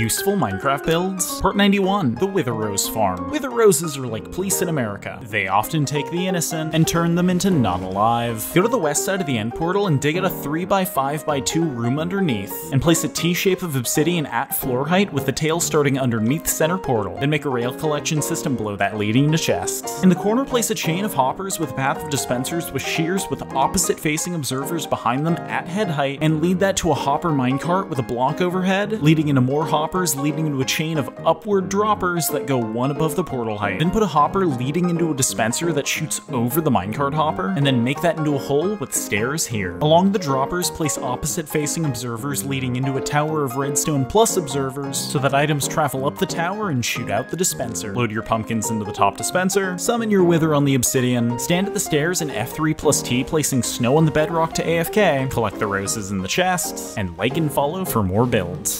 Useful Minecraft builds. Part 91, the Wither Rose Farm. Wither roses are like police in America. They often take the innocent and turn them into not alive. Go to the west side of the end portal and dig out a 3x5x2 room underneath, and place a T-shape of obsidian at floor height with the tail starting underneath center portal. Then make a rail collection system below that leading to chests. In the corner, place a chain of hoppers with a path of dispensers with shears with opposite facing observers behind them at head height, and lead that to a hopper minecart with a block overhead, leading into more hoppers leading into a chain of upward droppers that go one above the portal height. Then put a hopper leading into a dispenser that shoots over the minecart hopper, and then make that into a hole with stairs here. Along the droppers, place opposite facing observers leading into a tower of redstone plus observers, so that items travel up the tower and shoot out the dispenser. Load your pumpkins into the top dispenser, summon your wither on the obsidian, stand at the stairs in F3 plus T placing snow on the bedrock to AFK, collect the roses in the chests, and like and follow for more builds.